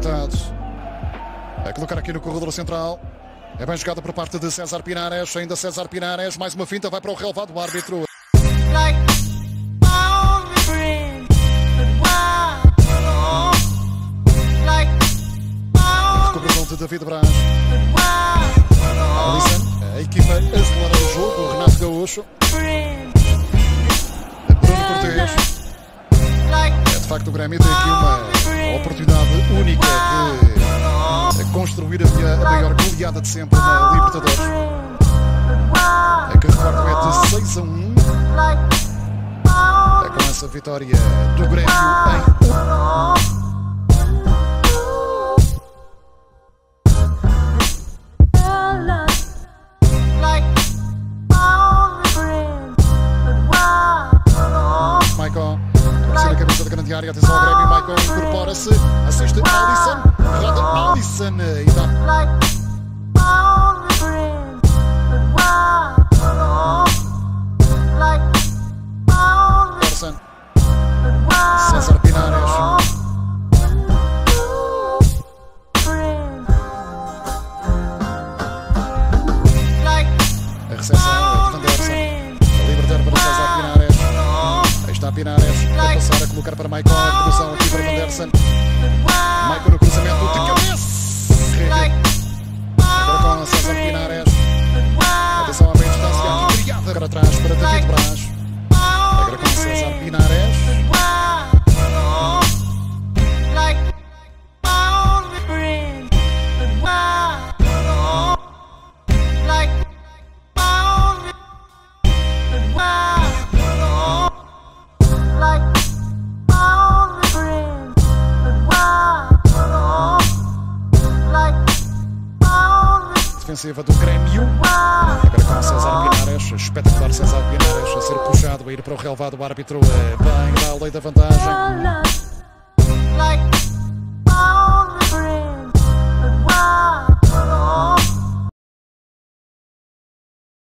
tentado a colocar aqui no corredor central. É bem jogada por parte de César Pinares. Ainda César Pinares. Mais uma finta. Vai para o relevado. O árbitro. Recuperação de David Braz. Alisson. A equipa acelera o jogo. Renato Gaúcho. Bruno Cortês. Like É de facto o Grêmio tem aqui uma oportunidade única de construir a, minha, a maior goleada de sempre na Libertadores. É é a que de é de 6 a 1. É com essa vitória do Grêmio em 1. Aparecer a cabeça da grande área. Atenção ao Grêmio. Maicon incorpora-se. Assiste Alisson. Roda Alisson. E dá like A passar a colocar para Maicon. A redução aqui para Vanderson. But why? Maicon no cruzamento de cabeça. Like ofensiva do Grêmio. Agora com César Guinares, espetacular César Guinares a ser puxado, a ir para o relevado. O árbitro é bem da lei da vantagem.